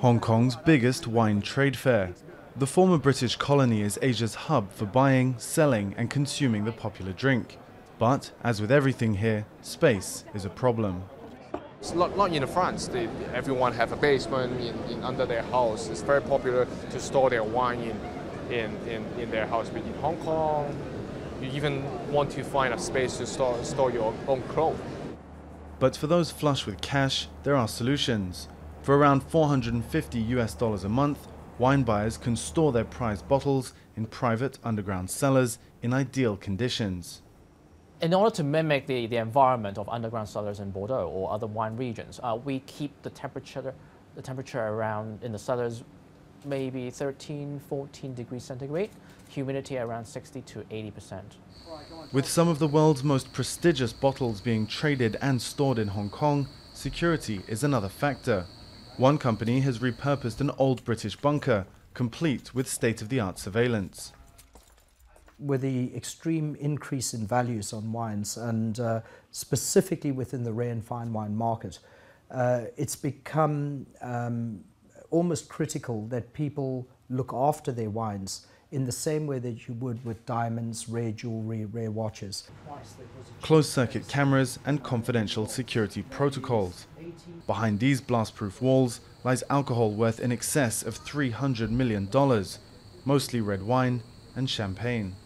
Hong Kong's biggest wine trade fair. The former British colony is Asia's hub for buying, selling, and consuming the popular drink. But, as with everything here, space is a problem. It's not, not in France. They, everyone have a basement in, in, under their house. It's very popular to store their wine in, in, in, in their house. But in Hong Kong, you even want to find a space to store, store your own clothes. But for those flush with cash, there are solutions. For around 450 US dollars a month, wine buyers can store their prized bottles in private underground cellars in ideal conditions. In order to mimic the, the environment of underground cellars in Bordeaux or other wine regions, uh, we keep the temperature, the temperature around in the cellars maybe 13, 14 degrees centigrade, humidity around 60 to 80 percent. With some of the world's most prestigious bottles being traded and stored in Hong Kong, security is another factor. One company has repurposed an old British bunker, complete with state-of-the-art surveillance. With the extreme increase in values on wines, and uh, specifically within the rare and fine wine market, uh, it's become um, almost critical that people look after their wines in the same way that you would with diamonds, rare jewelry, rare watches. Closed circuit cameras and confidential security protocols. Behind these blast-proof walls lies alcohol worth in excess of $300 million, mostly red wine and champagne.